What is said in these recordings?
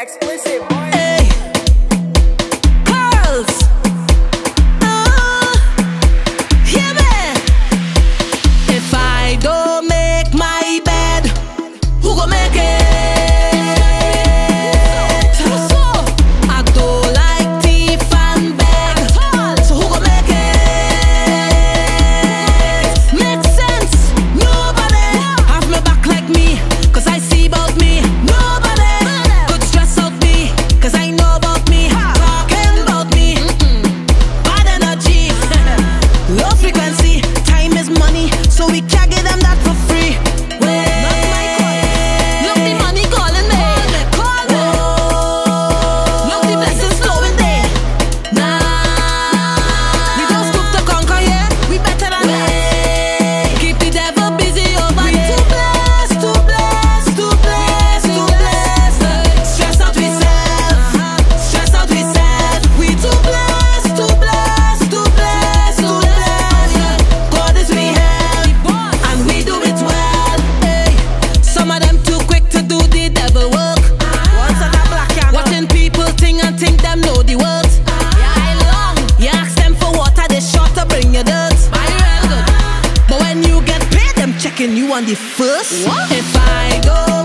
explicit, boy. you on the first. What? If I go.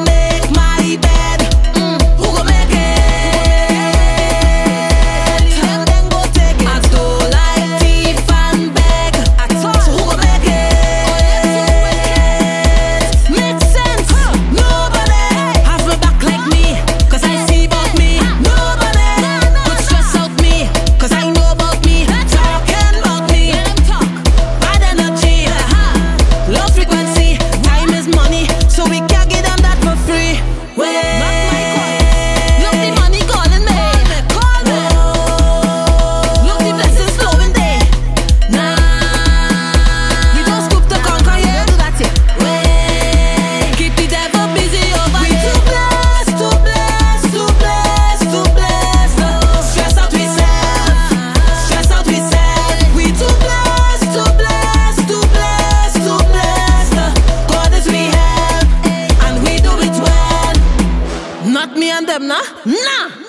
me and them, nah? Nah!